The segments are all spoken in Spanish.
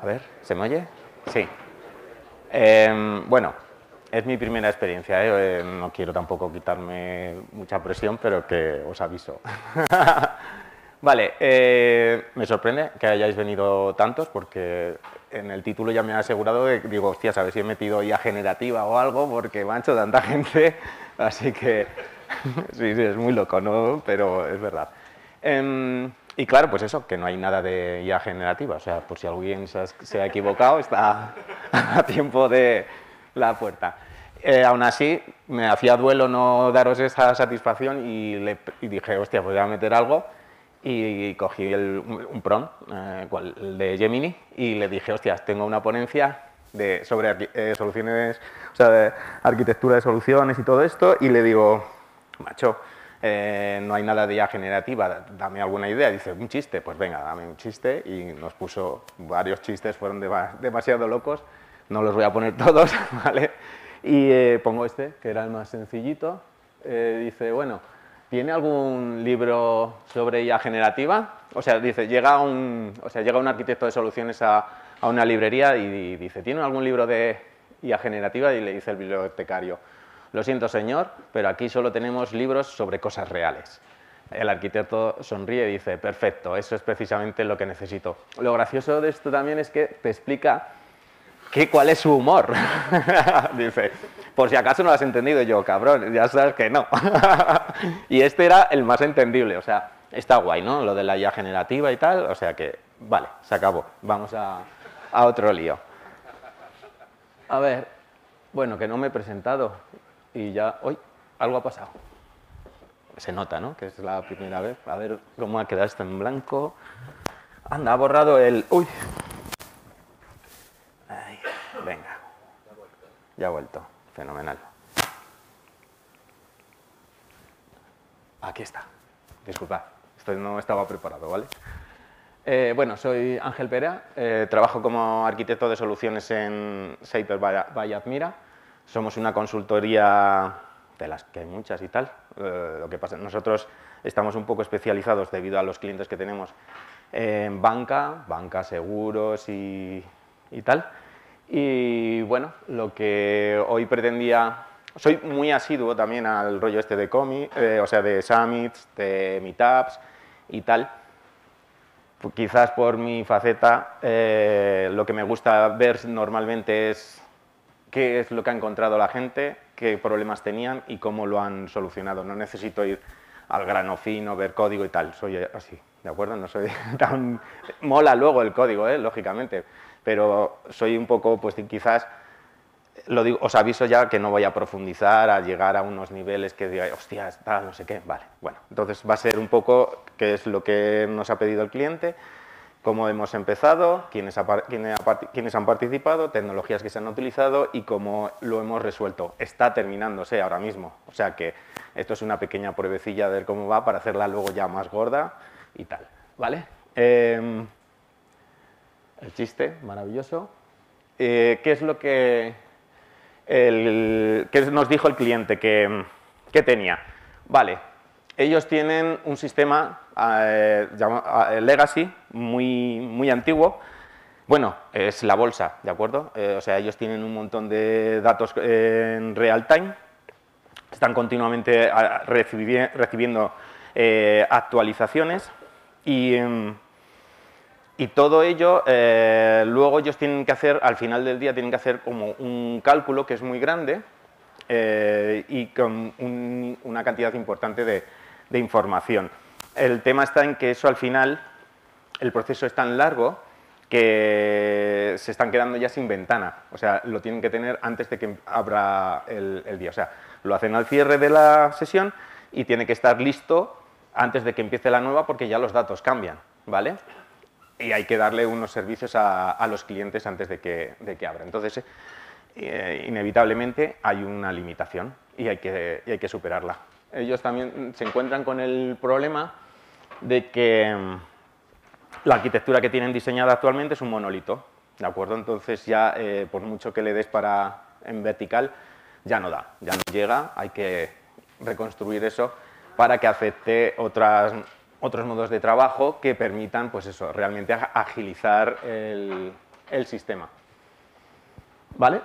A ver, ¿se me oye? Sí. Em, bueno, es mi primera experiencia, ¿eh? Eh, no quiero tampoco quitarme mucha presión, pero que os aviso. vale, eh, me sorprende que hayáis venido tantos, porque en el título ya me ha asegurado que digo, hostia, a ver si he metido IA generativa o algo, porque me hecho tanta gente, así que sí, sí, es muy loco, ¿no? Pero es verdad. Em, y claro, pues eso, que no hay nada de IA generativa, o sea, por si alguien se ha equivocado, está a tiempo de la puerta. Eh, aún así, me hacía duelo no daros esa satisfacción y, le, dije, hostia, pues voy a meter algo. Y, cogí el, un PROM, eh, el de Gemini, y le dije, hostia, tengo una ponencia de, sobre eh, soluciones, o sea, de arquitectura de soluciones y todo esto, y le digo, macho, eh, no hay nada de IA generativa, dame alguna idea. Dice, un chiste, pues venga, dame un chiste y nos puso varios chistes, fueron demasiado locos, no los voy a poner todos, ¿vale? Y eh, pongo este, que era el más sencillito. Eh, dice, bueno, ¿tiene algún libro sobre IA generativa? O sea, dice, llega un, o sea, llega un arquitecto de soluciones a, a una librería y dice, ¿tiene algún libro de IA generativa? Y le dice el bibliotecario, lo siento señor, pero aquí solo tenemos libros sobre cosas reales. El arquitecto sonríe y dice, perfecto, eso es precisamente lo que necesito. Lo gracioso de esto también es que te explica que, cuál es su humor. dice, por si acaso no lo has entendido yo, cabrón, ya sabes que no. y este era el más entendible, o sea, está guay, ¿no? Lo de la IA generativa y tal, o sea que, vale, se acabó. Vamos a, a otro lío. A ver, bueno, que no me he presentado y ya, hoy algo ha pasado. Se nota, ¿no? Que es la primera vez. A ver cómo ha quedado esto en blanco. Anda, ha borrado el... ¡Uy! venga. Ya ha vuelto. Fenomenal. Aquí está. Disculpad, esto no estaba preparado, ¿vale? Eh, bueno, soy Ángel Pera, eh, trabajo como arquitecto de soluciones en Saper by Admira somos una consultoría de las que hay muchas y tal. Eh, lo que pasa, nosotros estamos un poco especializados debido a los clientes que tenemos en banca, banca, seguros y, tal. Y bueno, lo que hoy pretendía... Soy muy asiduo también al rollo este de comi, eh, o sea, de summits, de meetups y tal. Quizás por mi faceta, eh, lo que me gusta ver normalmente es qué es lo que ha encontrado la gente, qué problemas tenían y cómo lo han solucionado. No necesito ir al grano fino, ver código y tal, soy así, ¿de acuerdo? No soy tan... Mola luego el código, ¿eh? lógicamente, pero soy un poco, pues quizás, lo digo, os aviso ya que no voy a profundizar, a llegar a unos niveles que diga, hostia, está, no sé qué, vale, bueno, entonces va a ser un poco qué es lo que nos ha pedido el cliente, cómo hemos empezado, quiénes, han participado, tecnologías que se han utilizado y cómo lo hemos resuelto. Está terminándose ahora mismo, o sea que esto es una pequeña pruebecilla de cómo va para hacerla luego ya más gorda y tal. ¿Vale? Em, el chiste, maravilloso. Eh, ¿Qué es lo que, nos dijo el cliente que, que tenía? Vale, ellos tienen un sistema eh, eh, legacy muy, muy antiguo. Bueno, es la bolsa, ¿de acuerdo? Eh, o sea, ellos tienen un montón de datos en real time, están continuamente recibiendo actualizaciones y, em, y, todo ello, luego ellos tienen que hacer, al final del día, tienen que hacer como un cálculo que es muy grande y con una cantidad importante de, de información. El tema está en que eso al final, el proceso es tan largo que se están quedando ya sin ventana. O sea, lo tienen que tener antes de que abra el, día. O sea, lo hacen al cierre de la sesión y tiene que estar listo antes de que empiece la nueva porque ya los datos cambian, ¿vale? Y hay que darle unos servicios a, los clientes antes de que, de que abra. Entonces, eh, inevitablemente hay una limitación y hay que, y hay que superarla ellos también se encuentran con el problema de que mm, la arquitectura que tienen diseñada actualmente es un monolito, ¿de acuerdo? Entonces ya, eh, por mucho que le des para en vertical, ya no da, ya no llega, hay que reconstruir eso para que acepte otras, otros modos de trabajo que permitan, pues eso, realmente agilizar el sistema. ¿Vale?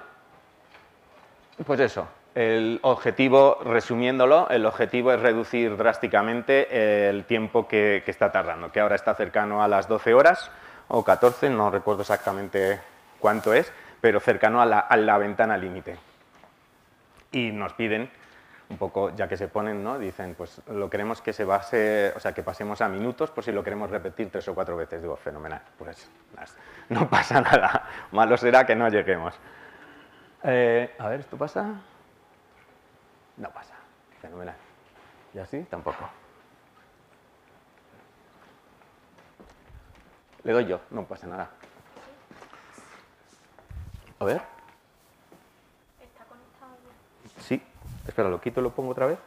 Pues eso, el objetivo, resumiéndolo, el objetivo es reducir drásticamente el tiempo que, está tardando, que ahora está cercano a las 12 horas o 14, no recuerdo exactamente cuánto es, pero cercano a la, ventana límite. Y nos piden un poco, ya que se ponen, ¿no? Dicen, pues lo queremos que se base, o sea, que pasemos a minutos por si lo queremos repetir tres o cuatro veces. Digo, fenomenal, pues no pasa nada, malo será que no lleguemos. Eh, a ver, ¿esto pasa? No pasa. Fenomenal. ¿Y así? Tampoco. Le doy yo, no pasa nada. A ver. ¿Está conectado Sí. Espera, lo quito y lo pongo otra vez.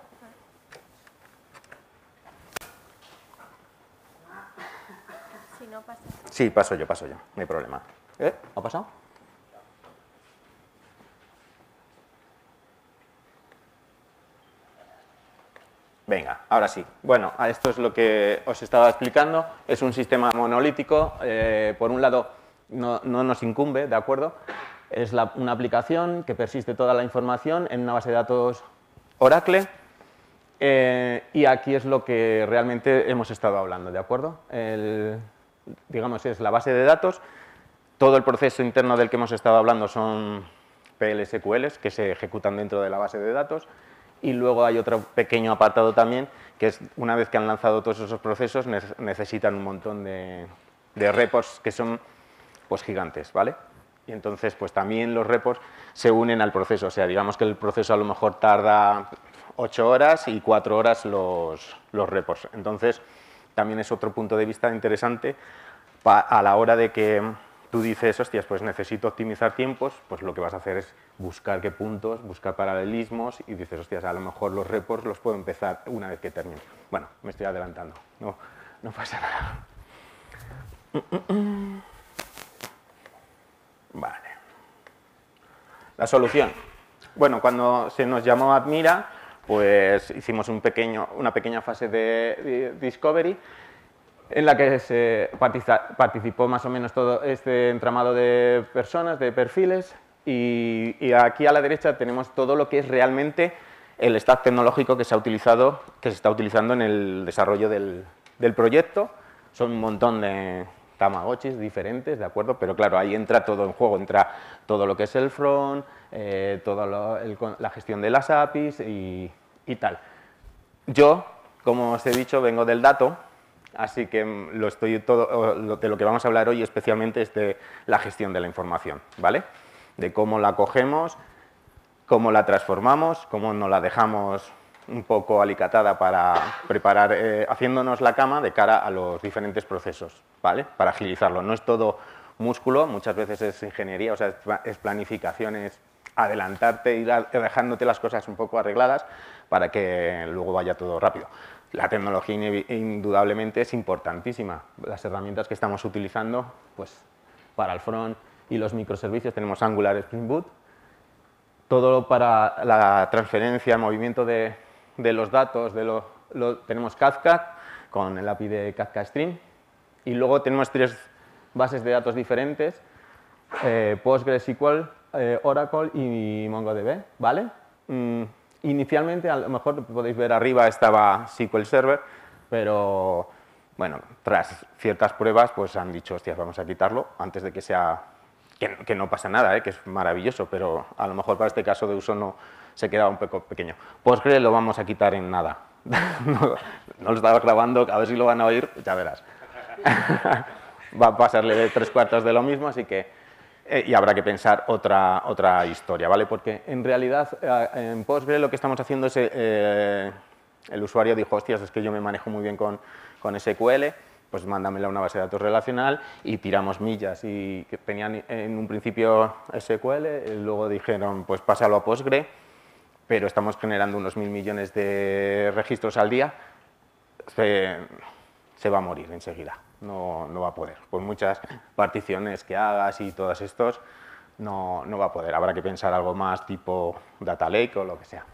Si no pasa. Sí, paso yo, paso yo. No hay problema. ¿Eh? ¿Ha pasado? Venga, ahora sí. Bueno, esto es lo que os estaba explicando. Es un sistema monolítico. Eh, por un lado, no, nos incumbe, ¿de acuerdo? Es una aplicación que persiste toda la información en una base de datos Oracle. Eh, y aquí es lo que realmente hemos estado hablando, ¿de acuerdo? digamos, es la base de datos. Todo el proceso interno del que hemos estado hablando son PLSQLs que se ejecutan dentro de la base de datos y luego hay otro pequeño apartado también, que es una vez que han lanzado todos esos procesos, necesitan un montón de, repos que son pues, gigantes, ¿vale? Y entonces, pues también los repos se unen al proceso. O sea, digamos que el proceso a lo mejor tarda 8 horas y 4 horas los, los repos. Entonces, también es otro punto de vista interesante a la hora de que tú dices, hostias, pues necesito optimizar tiempos, pues lo que vas a hacer es buscar qué puntos, buscar paralelismos y dices, hostias, a lo mejor los reports los puedo empezar una vez que termine. Bueno, me estoy adelantando, no, no pasa nada. Vale. La solución. Bueno, cuando se nos llamó Admira, pues hicimos un pequeño, una pequeña fase de discovery en la que se participó más o menos todo este entramado de personas, de perfiles, y, aquí a la derecha tenemos todo lo que es realmente el stack tecnológico que se, ha utilizado, que se está utilizando en el desarrollo del, proyecto. Son un montón de tamagotchis diferentes, ¿de acuerdo? Pero claro, ahí entra todo en juego, entra todo lo que es el front, eh, toda la gestión de las APIs y, y tal. Yo, como os he dicho, vengo del dato, así que mm, lo estoy todo, de lo que vamos a hablar hoy especialmente es de la gestión de la información, ¿vale? De cómo la cogemos, cómo la transformamos, cómo nos la dejamos un poco alicatada para preparar, eh, haciéndonos la cama de cara a los diferentes procesos, ¿vale? Para agilizarlo. No es todo músculo, muchas veces es ingeniería, o sea, es planificación, es adelantarte, ir dejándote las cosas un poco arregladas para que luego vaya todo rápido. La tecnología indudablemente es importantísima. Las herramientas que estamos utilizando pues, para el front y los microservicios tenemos Angular Spring Boot. Todo para la transferencia, el movimiento de, los datos, tenemos Kafka con el API de Kafka Stream. Y luego tenemos tres bases de datos diferentes, eh, PostgreSQL, eh, Oracle y MongoDB, ¿vale? Mm, Inicialmente, a lo mejor podéis ver arriba estaba SQL Server, pero bueno, tras ciertas pruebas, pues han dicho, hostias, vamos a quitarlo antes de que sea, que, no pasa nada, ¿eh? que es maravilloso, pero a lo mejor para este caso de uso no se queda un poco pequeño. Postgre lo vamos a quitar en nada. no, lo estaba grabando, a ver si lo van a oír, ya verás. Va a pasarle tres cuartos de lo mismo, así que eh, y habrá que pensar otra, otra historia, ¿vale? Porque en realidad eh, en Postgre lo que estamos haciendo es, eh, el usuario dijo, hostias, es que yo me manejo muy bien con, con SQL, pues mándamela a una base de datos relacional y tiramos millas y que tenían en un principio SQL, luego dijeron, pues pásalo a Postgre, pero estamos generando unos mil millones de registros al día, se va a morir enseguida no, no va a poder. Por muchas particiones que hagas y todos estos, no, no va a poder. Habrá que pensar algo más tipo data lake o lo que sea.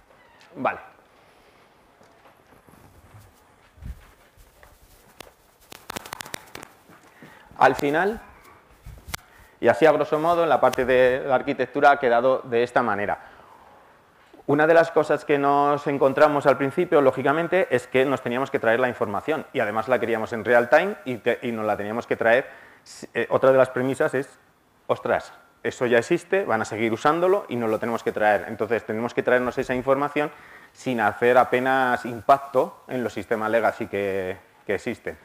Vale. Al final, Y así, a grosso modo, la parte de la arquitectura ha quedado de esta manera. Una de las cosas que nos encontramos al principio, lógicamente, es que nos teníamos que traer la información y además la queríamos en real time y, nos la teníamos que traer. Eh, otra de las premisas es, ostras, eso ya existe, van a seguir usándolo y nos lo tenemos que traer. Entonces, tenemos que traernos esa información sin hacer apenas impacto en los sistemas legacy que, existen.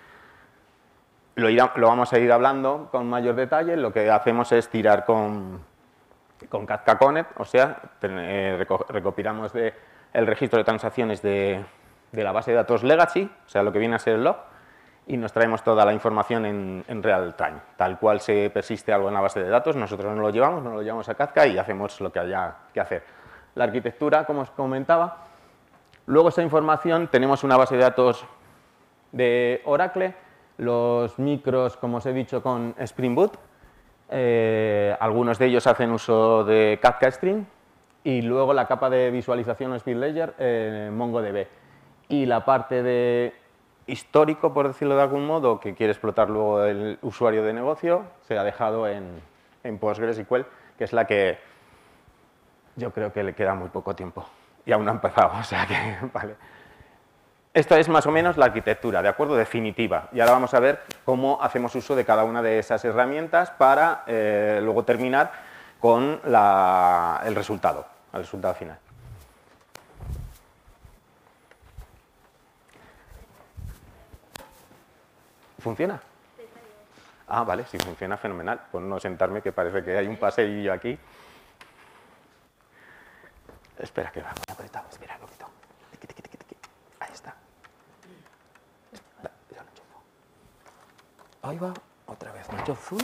Lo, vamos a ir hablando con mayor detalle, lo que hacemos es tirar con, con Kafka Connect, o sea, eh, recopilamos de, el registro de transacciones de, la base de datos legacy, o sea, lo que viene a ser el log, y nos traemos toda la información en, en, real time. Tal cual se persiste algo en la base de datos, nosotros nos lo llevamos, nos lo llevamos a Kafka y hacemos lo que haya que hacer. La arquitectura, como os comentaba, luego esa información tenemos una base de datos de Oracle, los micros, como os he dicho, con Spring Boot. Eh, algunos de ellos hacen uso de Kafka Stream y luego la capa de visualización Speed Ledger eh, MongoDB. Y la parte de histórico, por decirlo de algún modo, que quiere explotar luego el usuario de negocio, se ha dejado en, en PostgreSQL, que es la que yo creo que le queda muy poco tiempo. Y aún no ha empezado, o sea que, vale. Esta es más o menos la arquitectura, ¿de acuerdo? Definitiva. Y ahora vamos a ver cómo hacemos uso de cada una de esas herramientas para eh, luego terminar con el resultado, el resultado final. ¿Funciona? Ah, vale, sí, funciona fenomenal. Por no sentarme, que parece que hay un paseillo aquí. Espera, que va apretado, espera un poquito. Ahí va, otra vez, mucho zoom.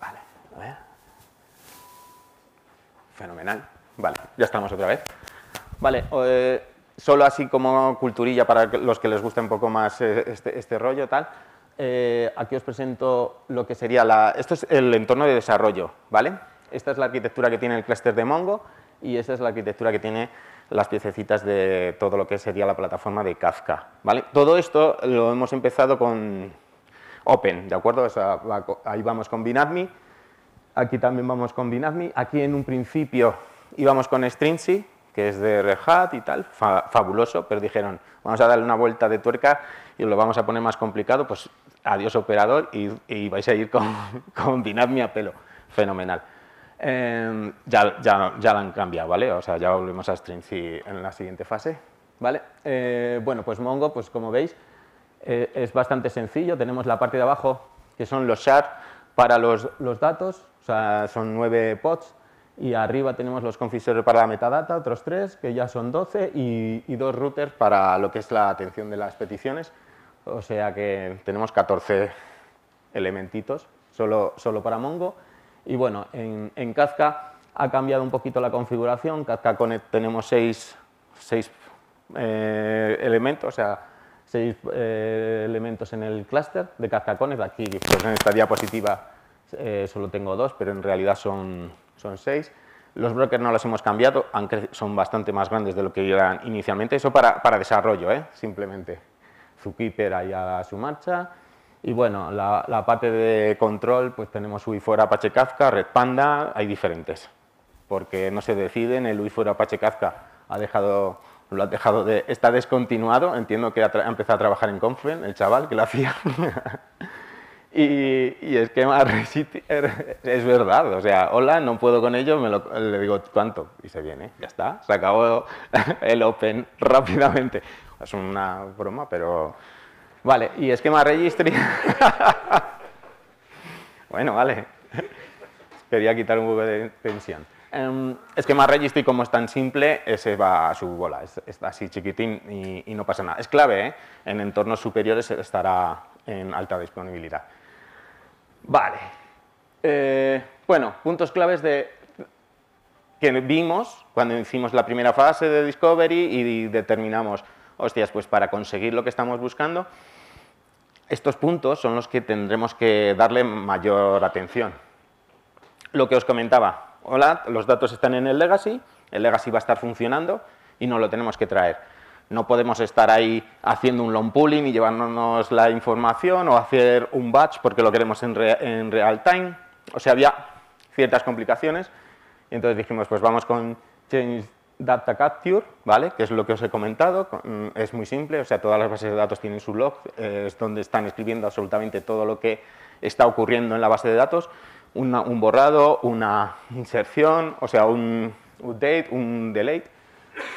Vale, a ver. Fenomenal. Vale, ya estamos otra vez. Vale, eh, solo así como culturilla para los que les guste un poco más eh, este, este, rollo, tal. Eh, aquí os presento lo que sería la... Esto es el entorno de desarrollo, ¿vale? Esta es la arquitectura que tiene el clúster de Mongo y esta es la arquitectura que tiene las piececitas de todo lo que sería la plataforma de Kafka. ¿vale? Todo esto lo hemos empezado con Open, ¿de acuerdo? ahí vamos con Binadmi, aquí también vamos con Binadmi, aquí en un principio íbamos con Stringy, que es de Red Hat y tal, fabuloso, pero dijeron, vamos a darle una vuelta de tuerca y lo vamos a poner más complicado, pues adiós operador y, vais a ir con, con Binadmi a pelo, fenomenal. Em, ya, ya, ya la han cambiado, ¿vale? O sea, ya volvemos a Stringy en la siguiente fase, ¿vale? Eh, bueno, pues Mongo, pues como veis, eh, es bastante sencillo. Tenemos la parte de abajo, que son los shards para los, los datos, o sea, son nueve pods, y arriba tenemos los confisores para la metadata, otros tres, que ya son 12, y, y, dos routers para lo que es la atención de las peticiones, o sea que tenemos 14 elementitos solo, solo para Mongo. Y bueno, en, en Kafka ha cambiado un poquito la configuración. Kafka Connect tenemos seis, eh, elementos, o sea, seis eh, elementos en el clúster de Kafka Connect. Aquí pues en esta diapositiva eh, solo tengo dos, pero en realidad son, seis. Los brokers no los hemos cambiado, aunque son bastante más grandes de lo que eran inicialmente. Eso para, para desarrollo, simplemente. Zookeeper ahí a su marcha. Y bueno, la, parte de control, pues tenemos UIFOR Apache Kafka, Red Panda, hay diferentes, porque no se deciden, el UIFOR Apache Kafka ha dejado, lo ha dejado de, está descontinuado, entiendo que ha, empezado a trabajar en Confluent, el chaval que lo hacía. y, y esquema es verdad, o sea, hola, no puedo con ello, me lo, le digo, ¿cuánto? Y se viene, ya está, se acabó el Open rápidamente. Es una broma, pero Vale, y esquema registry. bueno, vale. Quería quitar un poco de tensión. Um, esquema registry, como es tan simple, ese va a su bola, es, así chiquitín y, no pasa nada. Es clave, ¿eh? en entornos superiores estará en alta disponibilidad. Vale. Eh, bueno, puntos claves de, que vimos cuando hicimos la primera fase de Discovery y determinamos, hostias, pues para conseguir lo que estamos buscando, estos puntos son los que tendremos que darle mayor atención. Lo que os comentaba, hola, los datos están en el legacy, el legacy va a estar funcionando y no lo tenemos que traer. No podemos estar ahí haciendo un long pooling y llevándonos la información o hacer un batch porque lo queremos en, en real time. O sea, había ciertas complicaciones entonces dijimos, pues vamos con Change Data Capture, ¿vale? que es lo que os he comentado, mm, es muy simple, o sea, todas las bases de datos tienen su log, eh, es donde están escribiendo absolutamente todo lo que está ocurriendo en la base de datos, un borrado, una inserción, o sea, un update, un delete,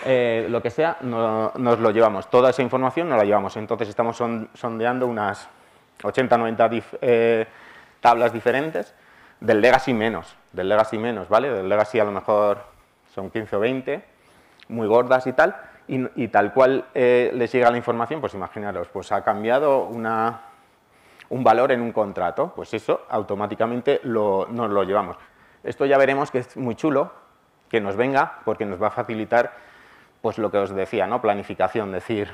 eh, lo que sea, nos lo llevamos. Toda esa información nos la llevamos. Entonces estamos sondeando unas 80, 90 eh, tablas diferentes, del legacy menos, del legacy menos, ¿vale? Del legacy a lo mejor son 15 o 20, muy gordas y tal, y, tal cual eh, les llega la información, pues imaginaros, pues ha cambiado una, un valor en un contrato, pues eso automáticamente lo, nos lo llevamos. Esto ya veremos que es muy chulo, que nos venga, porque nos va a facilitar pues lo que os decía, ¿no? Planificación, decir,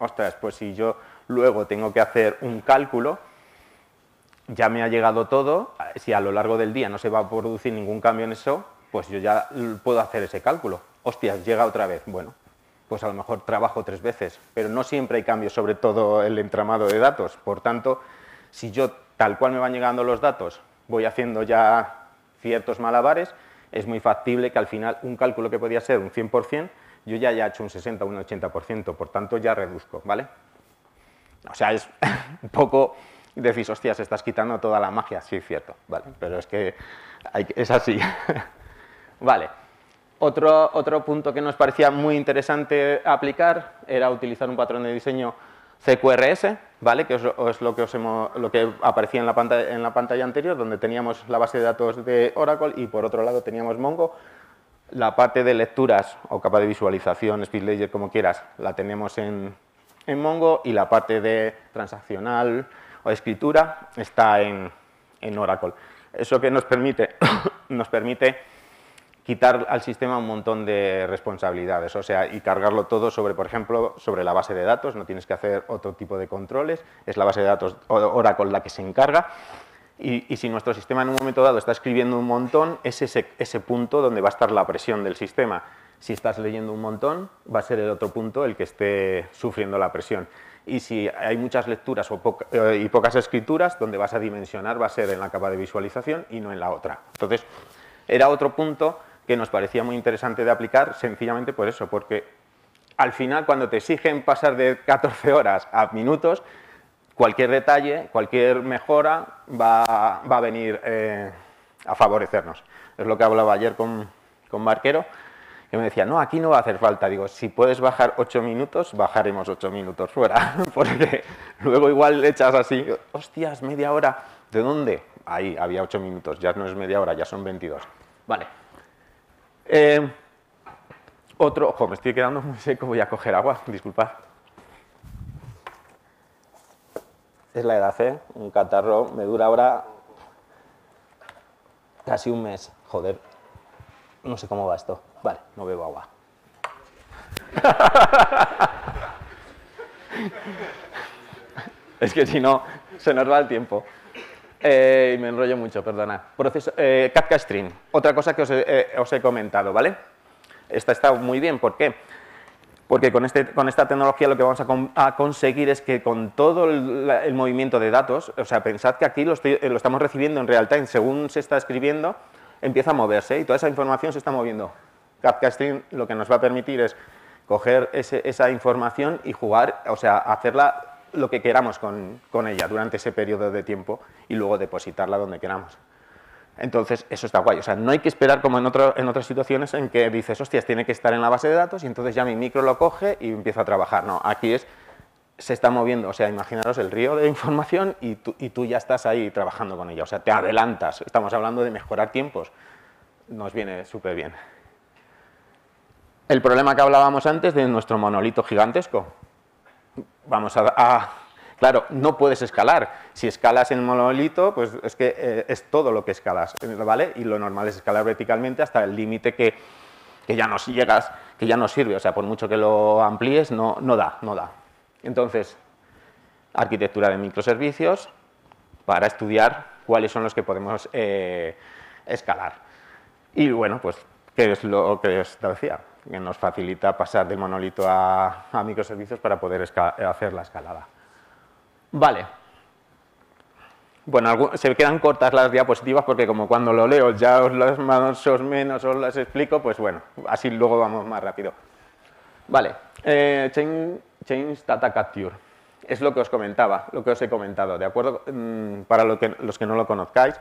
ostras, pues si yo luego tengo que hacer un cálculo, ya me ha llegado todo, si a lo largo del día no se va a producir ningún cambio en eso, pues yo ya puedo hacer ese cálculo. Hostias, llega otra vez. Bueno, pues a lo mejor trabajo tres veces, pero no siempre hay cambios sobre todo el entramado de datos. Por tanto, si yo tal cual me van llegando los datos, voy haciendo ya ciertos malabares, es muy factible que al final un cálculo que podía ser un 100%, yo ya haya hecho un 60 o un 80%, por tanto ya reduzco, ¿vale? O sea, es un poco, decís, hostias, estás quitando toda la magia, sí, cierto, ¿vale? Pero es que es así. vale. Otro, otro punto que nos parecía muy interesante aplicar era utilizar un patrón de diseño CQRS, ¿vale? que es, lo, que os lo que aparecía en la, pantalla, en la pantalla anterior, donde teníamos la base de datos de Oracle y por otro lado teníamos Mongo. La parte de lecturas o capa de visualización, SpeedLedger, como quieras, la tenemos en, en, Mongo y la parte de transaccional o escritura está en, en Oracle. Eso que nos permite, nos permite quitar al sistema un montón de responsabilidades, o sea, y cargarlo todo sobre, por ejemplo, sobre la base de datos, no tienes que hacer otro tipo de controles, es la base de datos Oracle la que se encarga, y, si nuestro sistema en un momento dado está escribiendo un montón, es ese, ese punto donde va a estar la presión del sistema. Si estás leyendo un montón, va a ser el otro punto el que esté sufriendo la presión. Y si hay muchas lecturas eh, y pocas escrituras, donde vas a dimensionar va a ser en la capa de visualización y no en la otra. Entonces, era otro punto que nos parecía muy interesante de aplicar, sencillamente por eso, porque al final cuando te exigen pasar de 14 horas a minutos, cualquier detalle, cualquier mejora va, a venir eh, a favorecernos. Es lo que hablaba ayer con, con Marquero, que me decía, no, aquí no va a hacer falta. Digo, si puedes bajar 8 minutos, bajaremos 8 minutos fuera, porque luego igual le echas así, hostias, media hora, ¿de dónde? Ahí había 8 minutos, ya no es media hora, ya son 22. Vale. Eh, otro, ojo, me estoy quedando muy seco, voy a coger agua, disculpad. Es la edad, ¿eh? Un catarro me dura ahora casi un mes. Joder, no sé cómo va esto. Vale, no bebo agua. es que si no, se nos va el tiempo. Eh, me enrollo mucho, perdona. Proceso, eh, Kafka Stream, otra cosa que eh, os he, comentado, ¿vale? Esta está muy bien, ¿por qué? Porque con, este, con esta tecnología lo que vamos a, conseguir es que con todo el, movimiento de datos, o sea, pensad que aquí lo, lo, estamos recibiendo en real time, según se está escribiendo, empieza a moverse y toda esa información se está moviendo. Kafka Stream lo que nos va a permitir es coger esa información y jugar, o sea, hacerla lo que queramos con, ella durante ese periodo de tiempo y luego depositarla donde queramos. Entonces, eso está guay. O sea, no hay que esperar como en, en otras situaciones en que dices, hostias, tiene que estar en la base de datos y entonces ya mi micro lo coge y empieza a trabajar. No, aquí es, se está moviendo. O sea, imaginaros el río de información y tú, y tú ya estás ahí trabajando con ella. O sea, te adelantas. Estamos hablando de mejorar tiempos. Nos viene súper bien. El problema que hablábamos antes de nuestro monolito gigantesco vamos a, Claro, no puedes escalar. Si escalas en monolito, pues es que eh, es todo lo que escalas, ¿vale? Y lo normal es escalar verticalmente hasta el límite que, ya no llegas, que ya no sirve. O sea, por mucho que lo amplíes, no, no da, no da. Entonces, arquitectura de microservicios para estudiar cuáles son los que podemos eh, escalar. Y bueno, pues, ¿qué es lo que os decía? Que nos facilita pasar del monolito a, microservicios para poder hacer la escalada. Vale. Bueno, se quedan cortas las diapositivas porque como cuando lo leo ya os las más o menos os las explico, pues bueno, así luego vamos más rápido. Vale, eh, Change Data Capture. Es lo que os comentaba, lo que os he comentado, ¿de acuerdo? Mm, para los que no lo conozcáis,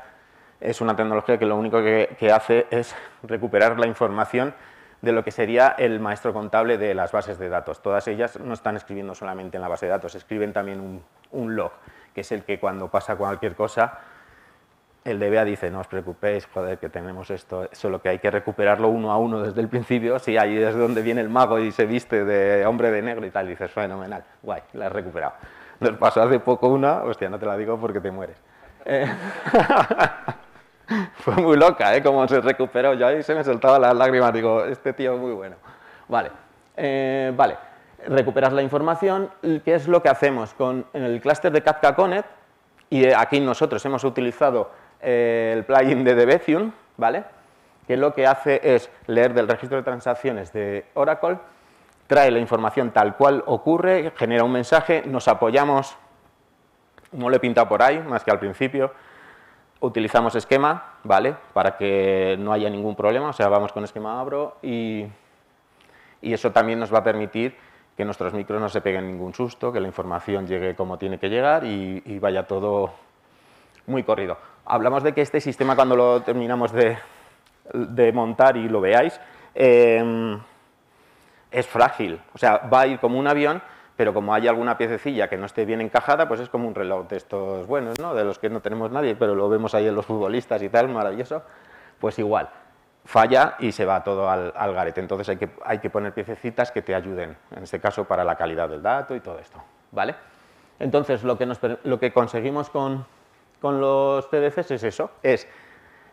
es una tecnología que lo único que, hace es recuperar la información de lo que sería el maestro contable de las bases de datos. Todas ellas no están escribiendo solamente en la base de datos, escriben también un, log, que es el que cuando pasa cualquier cosa, el DBA dice, no os preocupéis, joder, que tenemos esto, solo que hay que recuperarlo uno a uno desde el principio, si ahí es donde viene el mago y se viste de hombre de negro y tal, dices, fenomenal, guay, la has recuperado. Nos pasó hace poco una, hostia, no te la digo porque te mueres. Eh, Fue muy loca, ¿eh? Como se recuperó. Yo ahí se me soltaban las lágrimas. Digo, este tío es muy bueno. Vale, eh, vale. Recuperas la información. ¿Qué es lo que hacemos? Con el clúster de Kafka Connect, y aquí nosotros hemos utilizado eh, el plugin de Debezium, ¿vale? Que lo que hace es leer del registro de transacciones de Oracle, trae la información tal cual ocurre, genera un mensaje, nos apoyamos, no lo he pintado por ahí, más que al principio, utilizamos esquema, ¿vale? Para que no haya ningún problema, o sea, vamos con esquema abro y, eso también nos va a permitir que nuestros micros no se peguen ningún susto, que la información llegue como tiene que llegar y, vaya todo muy corrido. Hablamos de que este sistema cuando lo terminamos de, montar y lo veáis, em, es frágil, o sea, va a ir como un avión, pero como hay alguna piececilla que no esté bien encajada, pues es como un reloj de estos buenos, ¿no? de los que no tenemos nadie, pero lo vemos ahí en los futbolistas y tal, maravilloso, pues igual, falla y se va todo al, garete. Entonces hay que, hay que poner piececitas que te ayuden, en este caso para la calidad del dato y todo esto. ¿vale? Entonces lo que, lo que conseguimos con, con los CDCs es eso, es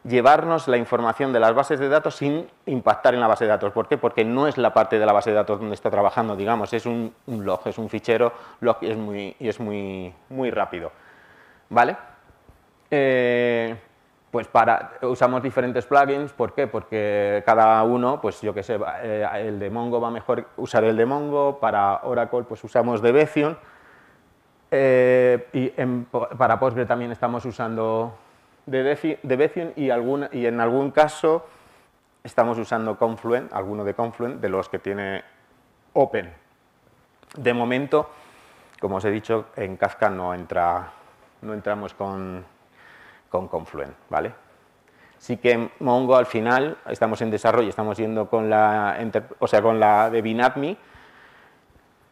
llevarnos la información de las bases de datos sin impactar en la base de datos. ¿Por qué? Porque no es la parte de la base de datos donde está trabajando, digamos, es un, log, es un fichero log y es muy, es muy, muy rápido. ¿Vale? Eh, pues para, usamos diferentes plugins, ¿por qué? Porque cada uno, pues yo qué sé, eh, el de Mongo va mejor usar el de Mongo, para Oracle pues usamos Debezium, eh, y para Postgre también estamos usando de, Debezium y, y en algún caso estamos usando Confluent, alguno de Confluent, de los que tiene Open. De momento, como os he dicho, en Kafka no, entra, no entramos con, con Confluent, ¿vale? Sí que en Mongo al final estamos en desarrollo, estamos yendo con la, o sea, con la de Binatmi,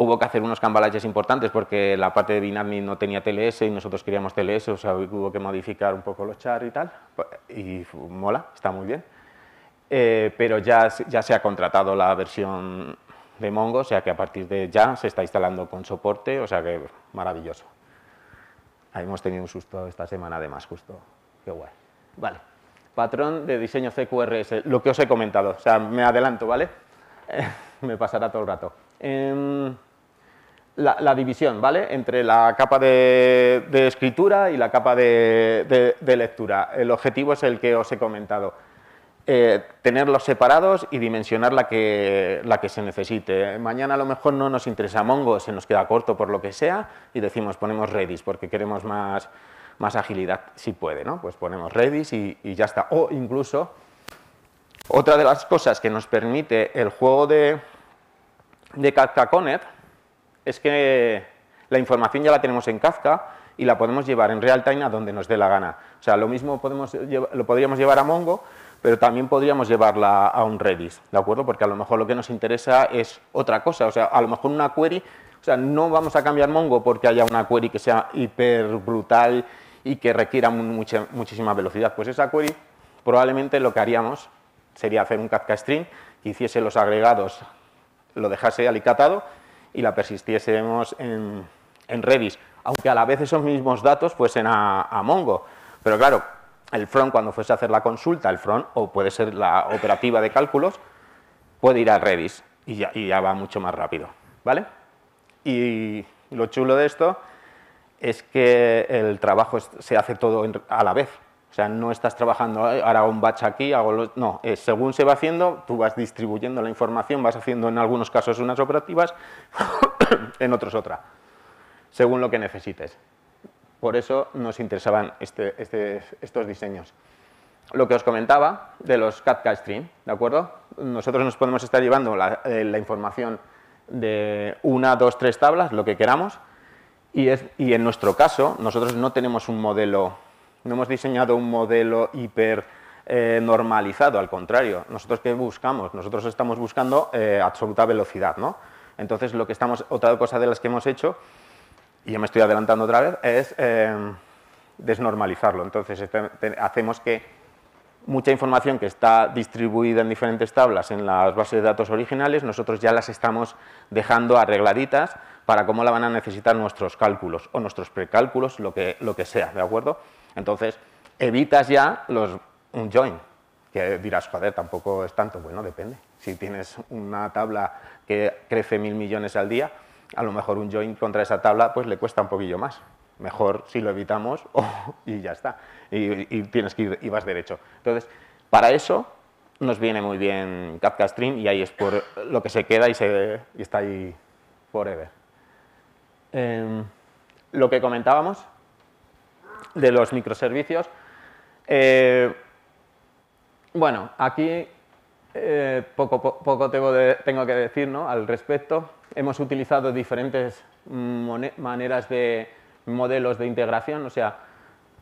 Hubo que hacer unos cambalaches importantes porque la parte de Binami no tenía TLS y nosotros queríamos TLS, o sea, hubo que modificar un poco los char y tal, y mola, está muy bien. Eh, pero ya, ya se ha contratado la versión de Mongo, o sea que a partir de ya se está instalando con soporte, o sea que maravilloso. Hemos tenido un susto esta semana además, justo. Qué guay. Vale. Patrón de diseño CQRS, lo que os he comentado, o sea, me adelanto, ¿vale? me pasará todo el rato. Em, la, división, ¿vale? Entre la capa de, escritura y la capa de, lectura. El objetivo es el que os he comentado. Eh, tenerlos separados y dimensionar la que, la que se necesite. Mañana a lo mejor no nos interesa Mongo, se nos queda corto por lo que sea y decimos ponemos Redis porque queremos más, más agilidad, si puede, ¿no? Pues ponemos Redis y, ya está. O incluso, otra de las cosas que nos permite el juego de, de Kafka Connect es que la información ya la tenemos en Kafka y la podemos llevar en real time a donde nos dé la gana. O sea, lo mismo podemos, lo podríamos llevar a Mongo, pero también podríamos llevarla a un Redis, ¿de acuerdo? Porque a lo mejor lo que nos interesa es otra cosa, o sea, a lo mejor una query, o sea, no vamos a cambiar Mongo porque haya una query que sea hiper brutal y que requiera muchísima velocidad. Pues esa query probablemente lo que haríamos sería hacer un Kafka Stream que hiciese los agregados, lo dejase alicatado y la persistiésemos en, Redis, aunque a la vez esos mismos datos fuesen a, Mongo. Pero claro, el front cuando fuese a hacer la consulta, el front, o puede ser la operativa de cálculos, puede ir a Redis y ya, y ya va mucho más rápido. ¿vale? Y lo chulo de esto es que el trabajo se hace todo a la vez. O sea, no estás trabajando, ahora un batch aquí, hago los... No, según se va haciendo, tú vas distribuyendo la información, vas haciendo en algunos casos unas operativas, en otros otra, según lo que necesites. Por eso nos interesaban este, este, estos diseños. Lo que os comentaba de los Kafka Stream, ¿de acuerdo? Nosotros nos podemos estar llevando la, eh, la información de una, dos, tres tablas, lo que queramos, y en nuestro caso, nosotros no tenemos un modelo no hemos diseñado un modelo hiper eh, normalizado, al contrario. ¿Nosotros qué buscamos? Nosotros estamos buscando eh, absoluta velocidad, ¿no? Entonces, lo que estamos, otra cosa de las que hemos hecho, y ya me estoy adelantando otra vez, es eh, desnormalizarlo. Entonces, este, hacemos que mucha información que está distribuida en diferentes tablas en las bases de datos originales, nosotros ya las estamos dejando arregladitas para cómo la van a necesitar nuestros cálculos o nuestros precálculos, lo que, lo que sea, ¿de acuerdo? Entonces, evitas ya los, un join, que dirás, joder, tampoco es tanto. Bueno, depende. Si tienes una tabla que crece mil millones al día, a lo mejor un join contra esa tabla pues le cuesta un poquillo más. Mejor si lo evitamos y ya está. Y, tienes que ir, y vas derecho. Entonces, para eso nos viene muy bien Kafka Stream y ahí es por lo que se queda y, se, está ahí forever. Eh, lo que comentábamos, de los microservicios. Eh, bueno, aquí eh, poco, poco tengo, que decir ¿no? al respecto. Hemos utilizado diferentes maneras de modelos de integración, o sea,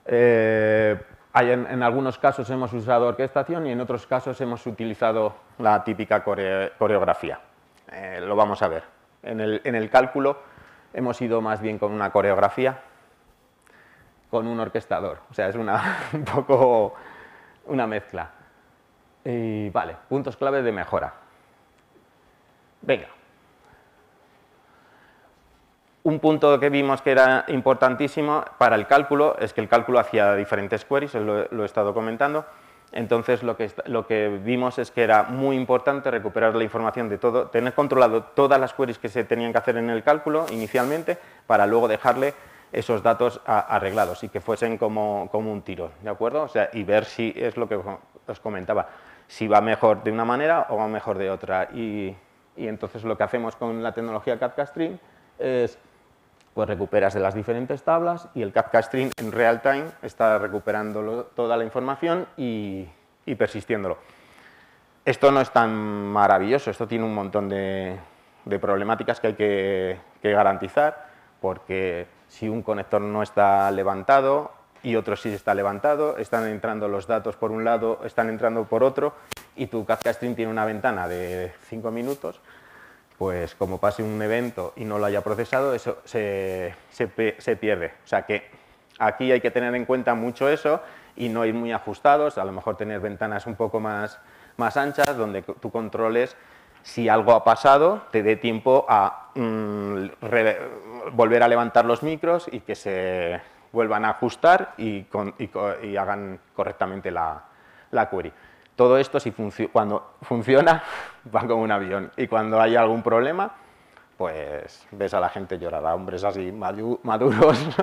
eh, en, algunos casos hemos usado orquestación y en otros casos hemos utilizado la típica coreografía. lo vamos a ver. En el, en el cálculo hemos ido más bien con una coreografía con un orquestador. O sea, es una, un poco una mezcla. Y vale, puntos clave de mejora. Venga. Un punto que vimos que era importantísimo para el cálculo es que el cálculo hacía diferentes queries, lo, lo he estado comentando. Entonces lo que, lo que, vimos es que era muy importante recuperar la información de todo, tener controlado todas las queries que se tenían que hacer en el cálculo inicialmente para luego dejarle esos datos arreglados y que fuesen como, como, un tiro, ¿de acuerdo? O sea, y ver si es lo que os comentaba, si va mejor de una manera o va mejor de otra. Y, y entonces lo que hacemos con la tecnología Kafka Stream es, pues recuperas de las diferentes tablas y el Kafka Stream en real time está recuperando toda la información y, y persistiéndolo. Esto no es tan maravilloso, esto tiene un montón de, de problemáticas que hay que, que garantizar porque si un conector no está levantado y otro sí está levantado, están entrando los datos por un lado, están entrando por otro y tu Kafka Stream tiene una ventana de 5 minutos, pues como pase un evento y no lo haya procesado, eso se, se, pierde. O sea que aquí hay que tener en cuenta mucho eso y no ir muy ajustados, a lo mejor tener ventanas un poco más, más anchas donde tú controles si algo ha pasado, te dé tiempo a mm, volver a levantar los micros y que se vuelvan a ajustar y, hagan correctamente la, query. Todo esto, si cuando funciona, va como un avión. Y cuando hay algún problema, pues ves a la gente llorar, a hombres así maduros.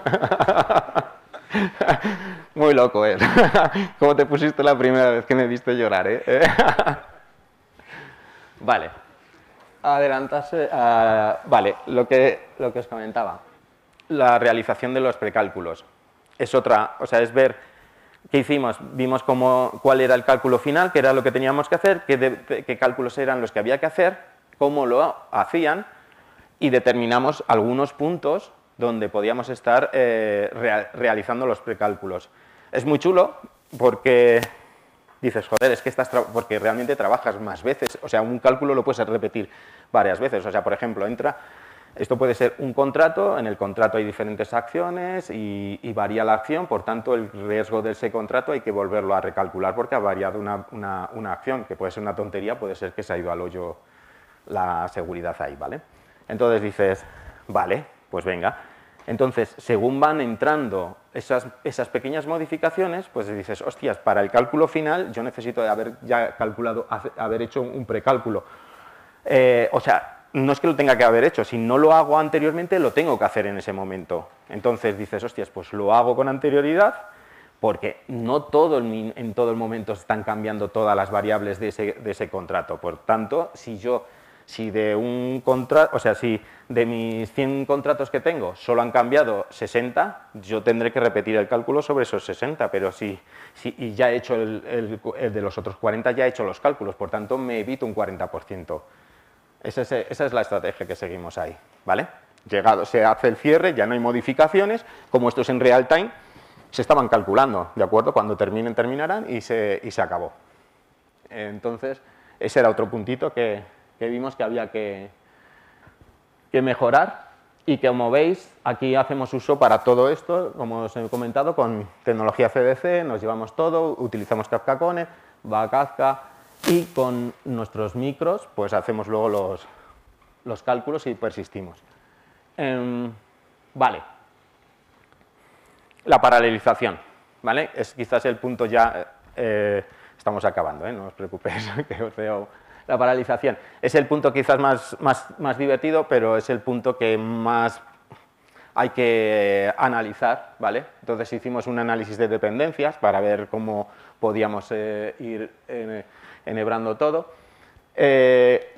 Muy loco, ¿eh? ¿Cómo te pusiste la primera vez que me viste llorar, eh? Vale. Adelantarse. vale, lo que, lo que os comentaba. La realización de los precálculos. Es otra, o sea, es ver qué hicimos. Vimos cómo, cuál era el cálculo final, qué era lo que teníamos que hacer, qué, qué cálculos eran los que había que hacer, cómo lo hacían y determinamos algunos puntos donde podíamos estar eh, realizando los precálculos. Es muy chulo porque dices, joder, es que estás, porque realmente trabajas más veces, o sea, un cálculo lo puedes repetir varias veces, o sea, por ejemplo, entra, esto puede ser un contrato, en el contrato hay diferentes acciones y, varía la acción, por tanto, el riesgo de ese contrato hay que volverlo a recalcular porque ha variado una, una acción, que puede ser una tontería, puede ser que se ha ido al hoyo la seguridad ahí, ¿vale? Entonces dices, vale, pues venga, entonces, según van entrando esas, pequeñas modificaciones, pues dices, hostias, para el cálculo final yo necesito haber ya calculado, haber hecho un precálculo. Eh, o sea, no es que lo tenga que haber hecho, si no lo hago anteriormente, lo tengo que hacer en ese momento. Entonces dices, hostias, pues lo hago con anterioridad, porque no todo en todo el momento están cambiando todas las variables de ese, de ese contrato. Por tanto, si yo si de un contrato, o sea, si de mis 100 contratos que tengo solo han cambiado 60, yo tendré que repetir el cálculo sobre esos 60, pero si, si y ya he hecho el, el, de los otros 40, ya he hecho los cálculos, por tanto me evito un 40%. Esa es, esa es la estrategia que seguimos ahí, ¿vale? Llegado, se hace el cierre, ya no hay modificaciones, como esto es en real time, se estaban calculando, ¿de acuerdo? Cuando terminen, terminarán y se, y se acabó. Entonces, ese era otro puntito que, que vimos que había que, que mejorar y que como veis aquí hacemos uso para todo esto, como os he comentado, con tecnología CDC, nos llevamos todo, utilizamos Kafka Connect, Kafka y con nuestros micros pues hacemos luego los, los cálculos y persistimos. Em, vale. La paralelización, ¿vale? Es quizás el punto ya, eh, estamos acabando, ¿eh? no os preocupéis, que os veo la paralización. Es el punto quizás más, más, más divertido, pero es el punto que más hay que analizar, ¿vale? Entonces hicimos un análisis de dependencias para ver cómo podíamos eh, ir enhebrando todo. Eh,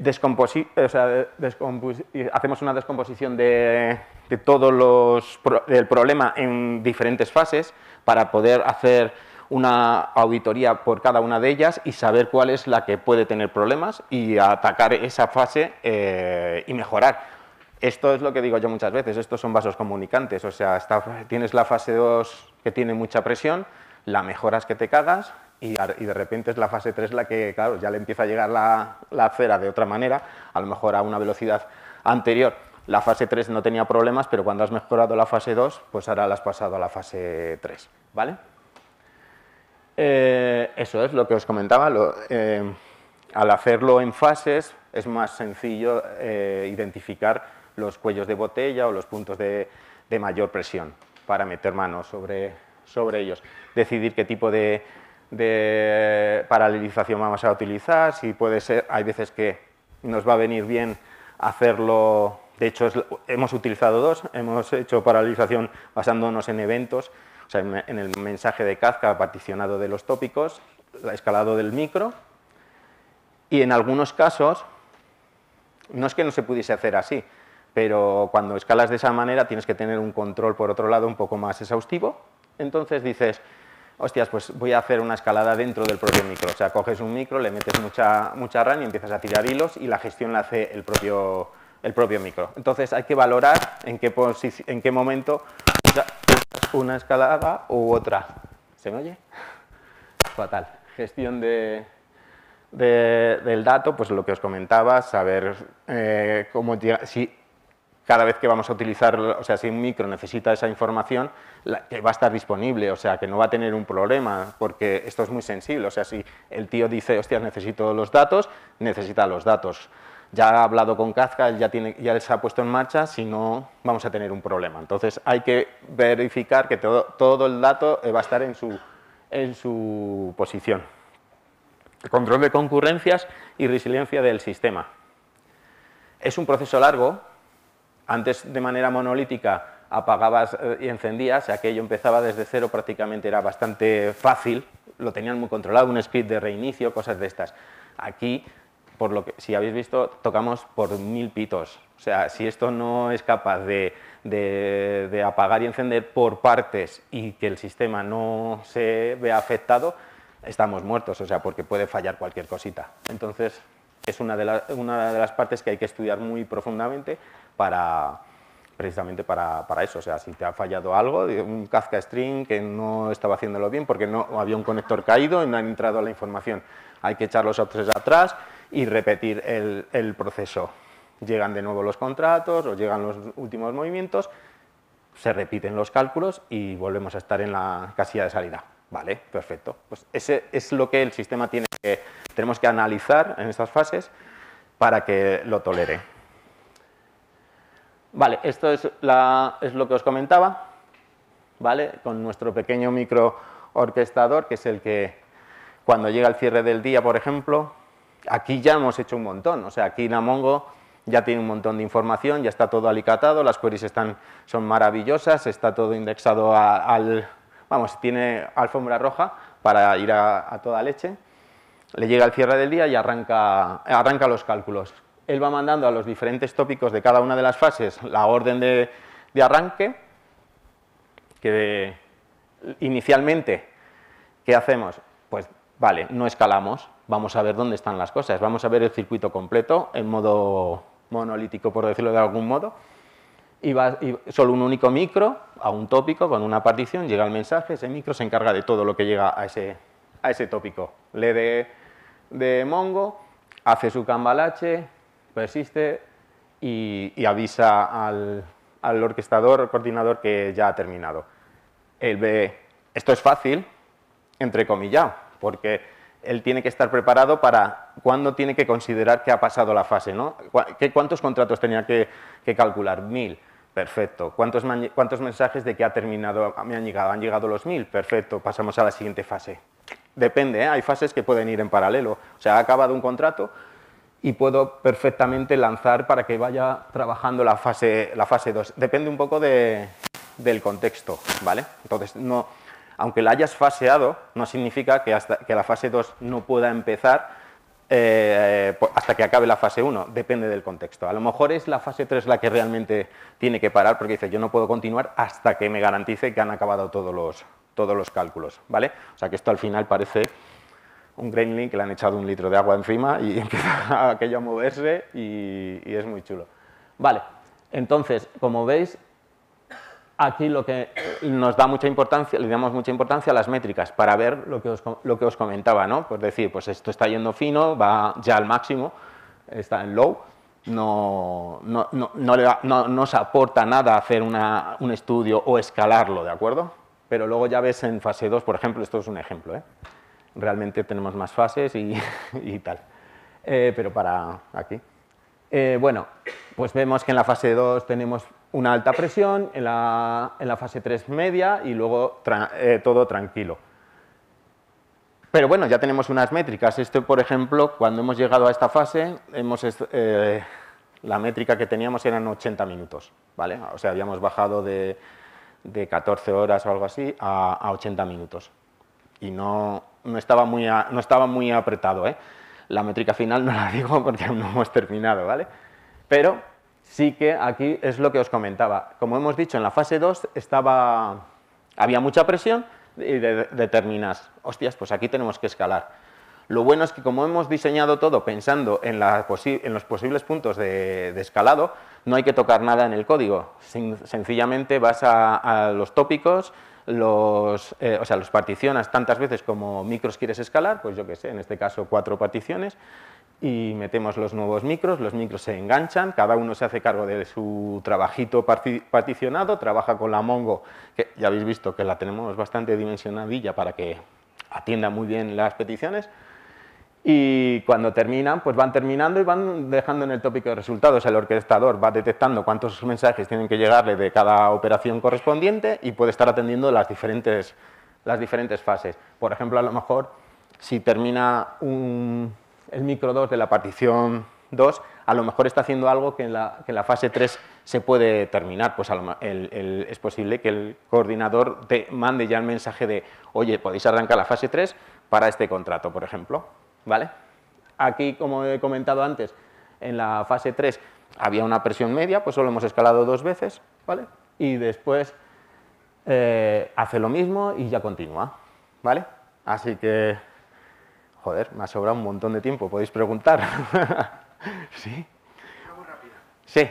hacemos una descomposición de, de todos los del problema en diferentes fases para poder hacer una auditoría por cada una de ellas y saber cuál es la que puede tener problemas y atacar esa fase eh, y mejorar. Esto es lo que digo yo muchas veces, estos son vasos comunicantes, o sea, tienes la fase 2 que tiene mucha presión, la mejoras que te cagas y, de repente es la fase 3 la que, claro, ya le empieza a llegar la, la cera de otra manera, a lo mejor a una velocidad anterior. La fase 3 no tenía problemas, pero cuando has mejorado la fase 2, pues ahora la has pasado a la fase 3, ¿vale? Eh, eso es lo que os comentaba. Eh, al hacerlo en fases es más sencillo eh, identificar los cuellos de botella o los puntos de, mayor presión para meter mano sobre, sobre, ellos. Decidir qué tipo de, paralelización vamos a utilizar, si puede ser, hay veces que nos va a venir bien hacerlo, de hecho hemos utilizado dos, hemos hecho paralelización basándonos en eventos, en el mensaje de Kafka particionado de los tópicos, escalado del micro, y en algunos casos, no es que no se pudiese hacer así, pero cuando escalas de esa manera tienes que tener un control, por otro lado, un poco más exhaustivo. Entonces dices, hostias, pues voy a hacer una escalada dentro del propio micro. O sea, coges un micro, le metes mucha, mucha RAM y empiezas a tirar hilos y la gestión la hace el propio, el propio micro. Entonces hay que valorar en qué, en qué momento una escalada u otra. ¿Se me oye? Fatal. Gestión de, del dato, pues lo que os comentaba, saber eh, cómo, si cada vez que vamos a utilizar, o sea, si un micro necesita esa información, que va a estar disponible, o sea, que no va a tener un problema, porque esto es muy sensible, o sea, si el tío dice, hostia, necesito los datos, necesita los datos ya ha hablado con Kafka, ya, tiene, ya se ha puesto en marcha, si no vamos a tener un problema. Entonces hay que verificar que todo, el dato va a estar en su, en su posición. control de concurrencias y resiliencia del sistema. Es un proceso largo, antes de manera monolítica apagabas eh, y encendías, aquello empezaba desde cero, prácticamente era bastante fácil, lo tenían muy controlado, un script de reinicio, cosas de estas. Aquí por lo que, si habéis visto, tocamos por mil pitos. O sea, si esto no es capaz de, apagar y encender por partes y que el sistema no se vea afectado, estamos muertos, o sea, porque puede fallar cualquier cosita. Entonces, es una de, las partes que hay que estudiar muy profundamente para, precisamente para, eso. O sea, si te ha fallado algo, un Kafka String que no estaba haciéndolo bien porque no había un conector caído y no ha entrado la información. Hay que echar los otros atrás y repetir el, proceso. Llegan de nuevo los contratos o llegan los últimos movimientos, se repiten los cálculos y volvemos a estar en la casilla de salida. Vale, perfecto. Pues ese es lo que el sistema tiene que, tenemos que analizar en estas fases para que lo tolere. Vale, esto es, es lo que os comentaba, ¿vale? Con nuestro pequeño micro orquestador, que es el que cuando llega el cierre del día, por ejemplo, Aquí ya hemos hecho un montón, o sea, aquí Namongo ya tiene un montón de información, ya está todo alicatado, las queries están, son maravillosas, está todo indexado al vamos, tiene alfombra roja para ir a, toda leche. Le llega el cierre del día y arranca, arranca los cálculos. Él va mandando a los diferentes tópicos de cada una de las fases la orden de, de arranque, que inicialmente, ¿qué hacemos? Pues vale, no escalamos, vamos a ver dónde están las cosas, vamos a ver el circuito completo en modo monolítico, por decirlo de algún modo, y, va, solo un único micro a un tópico con una partición, llega el mensaje, ese micro se encarga de todo lo que llega a ese, a ese tópico. Lee de, Mongo, hace su cambalache, persiste y, avisa al, al orquestador o coordinador que ya ha terminado. Él ve, esto es fácil, entre comillas, porque él tiene que estar preparado para cuándo tiene que considerar que ha pasado la fase, ¿no? ¿Cuántos contratos tenía que, calcular? Mil. Perfecto. ¿Cuántos, ¿Cuántos, mensajes de que ha terminado me han llegado? ¿Han llegado los mil? Perfecto. Pasamos a la siguiente fase. Depende, ¿eh? hay fases que pueden ir en paralelo. O sea, ha acabado un contrato y puedo perfectamente lanzar para que vaya trabajando la fase, la fase 2. Depende un poco de, del contexto, ¿vale? Entonces, no, aunque la hayas faseado, no significa que, la fase 2 no pueda empezar eh, hasta que acabe la fase 1, depende del contexto. A lo mejor es la fase 3 la que realmente tiene que parar porque dice yo no puedo continuar hasta que me garantice que han acabado todos los, todos los cálculos. ¿vale? O sea que esto al final parece un Gremlin que le han echado un litro de agua encima y empieza aquello a moverse y es muy chulo. Vale, entonces, como veis, Aquí lo que nos da mucha importancia, le damos mucha importancia a las métricas para ver lo que os, lo que os comentaba, ¿no? Pues decir, pues esto está yendo fino, va ya al máximo, está en low, no, no, no, no nos aporta nada hacer una, un estudio o escalarlo, ¿de acuerdo? Pero luego ya ves en fase 2, por ejemplo, esto es un ejemplo, ¿eh? Realmente tenemos más fases y, y tal. Eh, pero para aquí. Eh, bueno, pues vemos que en la fase 2 tenemos una alta presión, en la, en la fase 3 media y luego eh, todo tranquilo. Pero bueno, ya tenemos unas métricas. Esto, por ejemplo, cuando hemos llegado a esta fase, hemos, eh, la métrica que teníamos eran 80 minutos. ¿vale? O sea, habíamos bajado de, de 14 horas o algo así a, a 80 minutos. Y no, no, estaba, muy no estaba muy apretado. ¿eh? La métrica final no la digo porque aún no hemos terminado. ¿vale? Pero sí que aquí es lo que os comentaba. Como hemos dicho, en la fase 2 estaba, había mucha presión y determinas, hostias, pues aquí tenemos que escalar. Lo bueno es que como hemos diseñado todo pensando en, los posibles puntos de, escalado, no hay que tocar nada en el código. sencillamente vas a, los tópicos, eh, o sea, los particionas tantas veces como micros quieres escalar, pues yo qué sé, en este caso cuatro particiones, y metemos los nuevos micros, los micros se enganchan, cada uno se hace cargo de su trabajito particionado, trabaja con la Mongo, que ya habéis visto que la tenemos bastante dimensionadilla para que atienda muy bien las peticiones, y cuando terminan, pues van terminando y van dejando en el tópico de resultados. El orquestador va detectando cuántos mensajes tienen que llegarle de cada operación correspondiente y puede estar atendiendo las diferentes, las diferentes fases. Por ejemplo, a lo mejor si termina un, el micro 2 de la partición 2, a lo mejor está haciendo algo que en la, fase 3 se puede terminar. Pues es posible que el coordinador te mande ya el mensaje de, oye, podéis arrancar la fase 3 para este contrato, por ejemplo. ¿Vale? Aquí, como he comentado antes, en la fase 3 había una presión media, pues solo hemos escalado dos veces, ¿vale? Y después eh, hace lo mismo y ya continúa, ¿vale? Así que Joder, me ha sobrado un montón de tiempo, podéis preguntar. ¿Sí? Una muy rápida. Sí.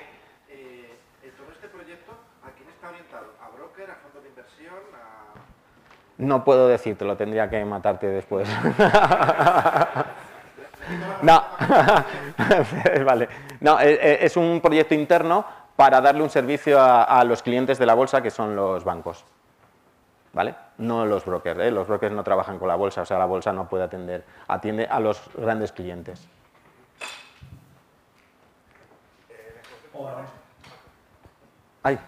Eh, todo este proyecto, ¿a quién está orientado? ¿A broker, a fondo de inversión? A... No puedo decirte, lo tendría que matarte después. no, vale. No, eh, eh, es un proyecto interno para darle un servicio a los clientes de la bolsa que son los bancos. ¿Vale? No los brokers, ¿eh? los brokers no trabajan con la bolsa, o sea, la bolsa no puede atender, atiende a los grandes clientes. Ay.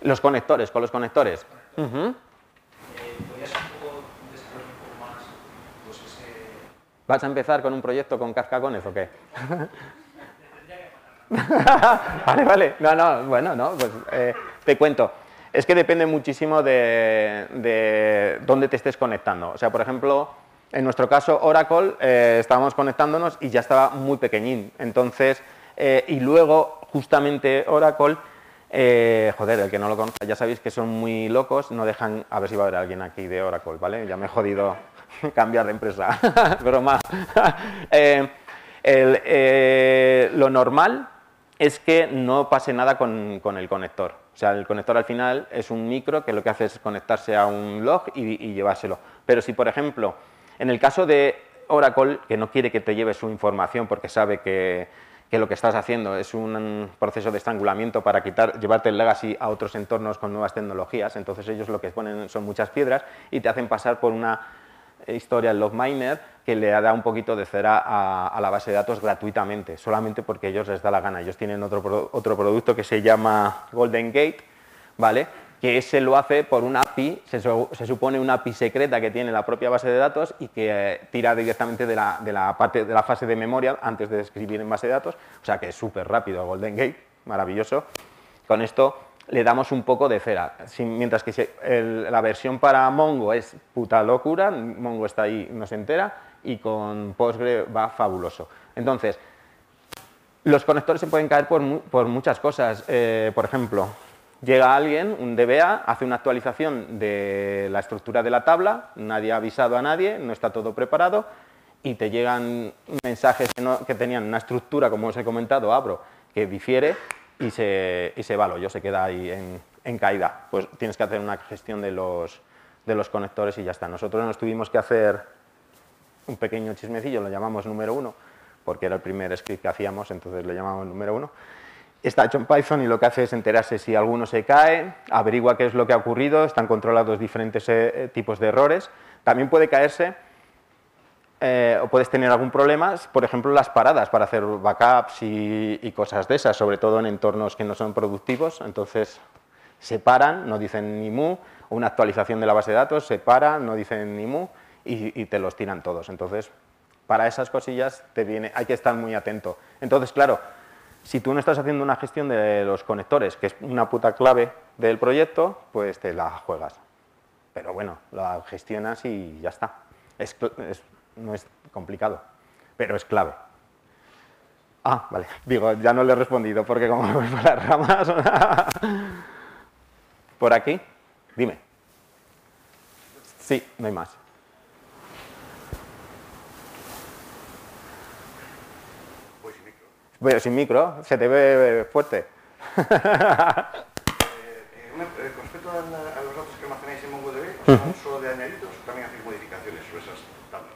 los conectores, con los conectores. Uh -huh. ¿Vas a empezar con un proyecto con Kafka Conef o qué? vale, vale. No, no, bueno, no, pues eh, te cuento. Es que depende muchísimo de, de, dónde te estés conectando. O sea, por ejemplo, en nuestro caso, Oracle, eh, estábamos conectándonos y ya estaba muy pequeñín. Entonces, eh, y luego, justamente Oracle, joder, el que no lo conozca, ya sabéis que son muy locos, no dejan, a ver si va a haber alguien aquí de Oracle, ¿vale? Ya me he jodido cambiar de empresa, broma. Eh, eh, lo normal es que no pase nada con, con, el conector. O sea, el conector al final es un micro que lo que hace es conectarse a un log y, y llevárselo. Pero si, por ejemplo, en el caso de Oracle, que no quiere que te lleve su información porque sabe que, que lo que estás haciendo es un proceso de estrangulamiento para quitar, llevarte el legacy a otros entornos con nuevas tecnologías, entonces ellos lo que ponen son muchas piedras y te hacen pasar por una historia en LogMiner que le da un poquito de cera a, la base de datos gratuitamente, solamente porque ellos les da la gana. Ellos tienen otro, otro producto que se llama Golden Gate, ¿vale? que ese lo hace por una API, se, se, supone una API secreta que tiene la propia base de datos y que eh, tira directamente de la, de la, parte, de la fase de memoria antes de escribir en base de datos, o sea que es súper rápido Golden Gate, maravilloso. Con esto le damos un poco de cera, mientras que la versión para Mongo es puta locura, Mongo está ahí, no se entera, y con Postgre va fabuloso. Entonces, los conectores se pueden caer por, muchas cosas, eh, por ejemplo, Llega alguien, un DBA, hace una actualización de la estructura de la tabla, nadie ha avisado a nadie, no está todo preparado y te llegan mensajes que, que tenían una estructura, como os he comentado, abro, que difiere y se, y se va lo yo, se queda ahí en, en, caída. Pues tienes que hacer una gestión de los, de los conectores y ya está. Nosotros nos tuvimos que hacer un pequeño chismecillo, lo llamamos número uno, porque era el primer script que hacíamos, entonces le llamamos número uno Está hecho en Python y lo que hace es enterarse si alguno se cae, averigua qué es lo que ha ocurrido, están controlados diferentes eh, tipos de errores. También puede caerse eh, o puedes tener algún problema, por ejemplo, las paradas para hacer backups y, cosas de esas, sobre todo en entornos que no son productivos. Entonces, se paran, no dicen ni mu, una actualización de la base de datos, se para, no dicen ni mu y, te los tiran todos. Entonces, para esas cosillas te viene, hay que estar muy atento. Entonces, claro, si tú no estás haciendo una gestión de los conectores, que es una puta clave del proyecto, pues te la juegas. Pero bueno, la gestionas y ya está. Es, es, no es complicado, pero es clave. Ah, vale. Digo, ya no le he respondido porque como me voy por las ramas... ¿Por aquí? Dime. Sí, no hay más. Pero sin micro, se te ve fuerte. eh, eh, con respecto a, la, a, los datos que almacenáis en MongoDB, ¿os uh -huh. solo de añadidos o también hacéis modificaciones sobre esas tablas?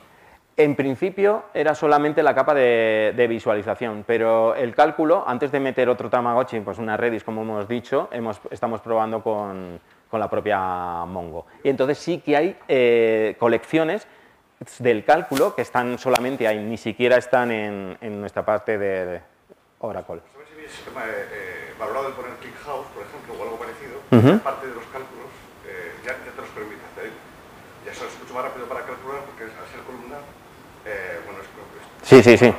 En principio era solamente la capa de, de, visualización, pero el cálculo, antes de meter otro Tamagotchi, pues una Redis, como hemos dicho, hemos, estamos probando con, con, la propia Mongo. Y entonces sí que hay eh, colecciones del cálculo que están solamente ahí, ni siquiera están en, en nuestra parte de, Oracle. Ver si habéis eh, valorado el poner ClickHouse, por ejemplo, o algo parecido, uh -huh. parte de los cálculos eh, ya, ya, te los permite hacer. Ya es mucho más rápido para calcular porque al ser columnar, eh, bueno, es, es sí, sí, sí.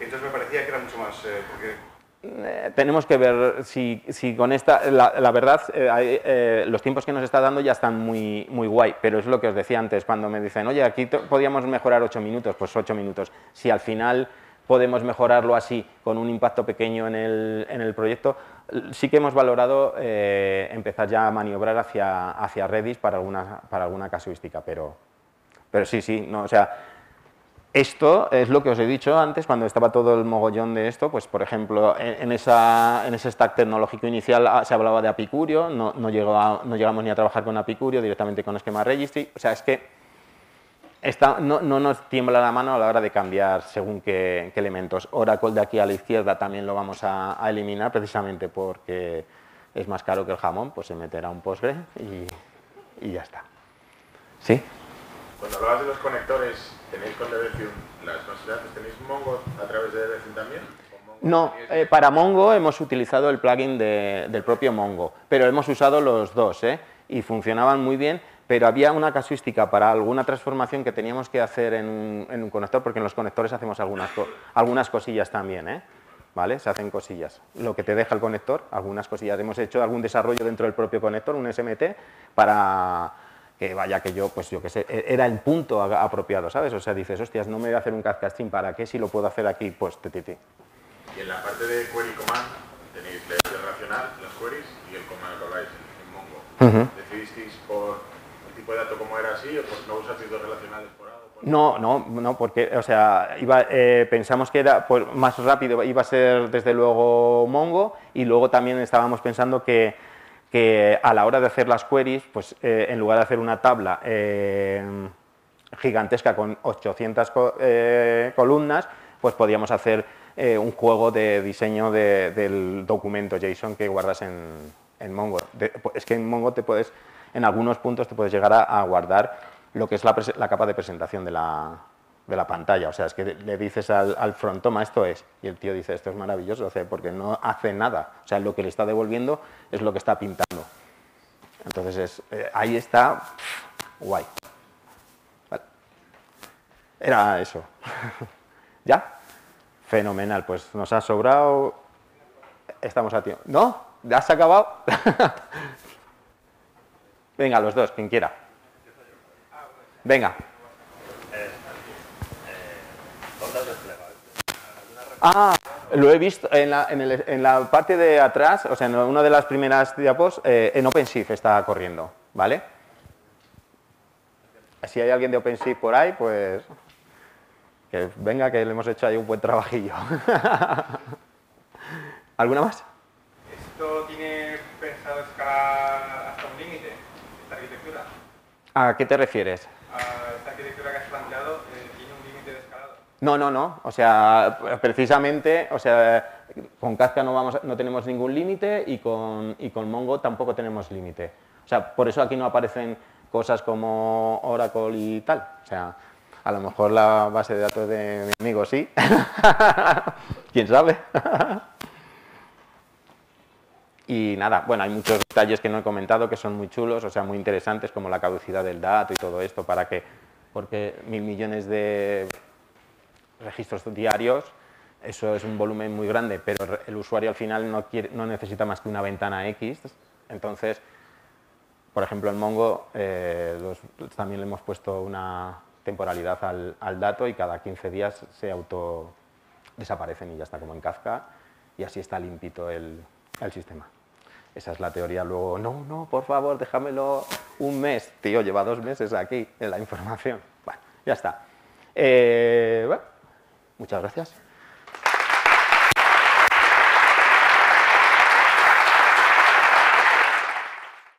Entonces me parecía que era mucho más, eh, porque eh, tenemos que ver si, si con esta, la, la verdad, eh, eh, los tiempos que nos está dando ya están muy, muy guay, pero es lo que os decía antes, cuando me dicen, oye, aquí podíamos mejorar 8 minutos, pues 8 minutos. Si al final podemos mejorarlo así, con un impacto pequeño en el, en el proyecto, sí que hemos valorado eh, empezar ya a maniobrar hacia, hacia Redis para alguna, para alguna casuística, pero, pero sí, sí, no, o sea, esto es lo que os he dicho antes, cuando estaba todo el mogollón de esto, pues por ejemplo, en, esa, en ese stack tecnológico inicial ah, se hablaba de Apicurio, no, no, llegó no llegamos ni a trabajar con Apicurio, directamente con esquema registry, o sea, es que Está, no, no, nos tiembla la mano a la hora de cambiar según qué, elementos. Oracle de aquí a la izquierda también lo vamos a, eliminar precisamente porque es más caro que el jamón, pues se meterá un Postgre y, y ya está. ¿Sí? Cuando hablabas de los conectores, ¿tenéis con Debian las bases tenéis Mongo a través de Debian también? No, eh, para Mongo hemos utilizado el plugin de, del propio Mongo, pero hemos usado los dos ¿eh? y funcionaban muy bien pero había una casuística para alguna transformación que teníamos que hacer en un, en un conector, porque en los conectores hacemos algunas, algunas cosillas también, ¿eh? ¿vale? Se hacen cosillas. Lo que te deja el conector, algunas cosillas. Hemos hecho algún desarrollo dentro del propio conector, un SMT, para que vaya que yo, pues yo que sé, e- era el punto apropiado, ¿sabes? O sea, dices, hostias, no me voy a hacer un Stream, ¿para qué? Si lo puedo hacer aquí, pues ti. Y en la parte de query command tenéis el relacional, las queries y el command que habláis en, Mongo. ¿Decidisteis por el tipo de dato como era así o pues no usasteis dos relacionales por algo? Por- No, no, no, porque, o sea, iba, eh, pensamos que era pues, más rápido, iba a ser desde luego Mongo y luego también estábamos pensando que, que a la hora de hacer las queries, pues eh, en lugar de hacer una tabla eh, gigantesca con 800 co- eh, columnas, pues podíamos hacer un juego de diseño de- del documento JSON que guardas en, en Mongo. Es que en Mongo te puedes, en algunos puntos te puedes llegar a, a guardar lo que es la, la capa de presentación de la, de la pantalla. O sea, es que le dices al, al front, toma, esto es. Y el tío dice, esto es maravilloso, porque no hace nada. O sea, lo que le está devolviendo es lo que está pintando. Entonces, es, eh, ahí está, guay. Era eso. ¿Ya? Fenomenal, pues nos ha sobrado. Estamos a tiempo. ¿No? ¿Ya has acabado? Venga, los dos, quien quiera. Venga. Ah, lo he visto en la, en el- en la parte de atrás, o sea, en una de las primeras diapos, eh, en OpenShift está corriendo, ¿vale? Si hay alguien de OpenShift por ahí, pues que venga, que le hemos hecho ahí un buen trabajillo. ¿Alguna más? ¿Esto tiene pensado escalar hasta un límite, esta arquitectura? ¿A qué te refieres? Ah, esta arquitectura que has planteado eh, tiene un límite de escalado. No, no, no. O sea, precisamente, o sea, con Kafka no, tenemos ningún límite y con, y con Mongo tampoco tenemos límite. O sea, por eso aquí no aparecen cosas como Oracle y tal. O sea, a lo mejor la base de datos de mi amigo sí. ¿Quién sabe? Y nada, bueno, hay muchos detalles que no he comentado que son muy chulos, o sea, muy interesantes, como la caducidad del dato y todo esto, para que, porque mil millones de registros diarios, eso es un volumen muy grande, pero el usuario al final no, quiere, no necesita más que una ventana X. Entonces, por ejemplo, en Mongo eh, también le hemos puesto una temporalidad al, al dato y cada 15 días se auto desaparecen y ya está como en Kafka y así está limpito el, el sistema. Esa es la teoría. Luego, no, no, por favor, déjamelo un mes. Tío, lleva dos meses aquí en la información. Bueno, ya está. Eh, muchas gracias.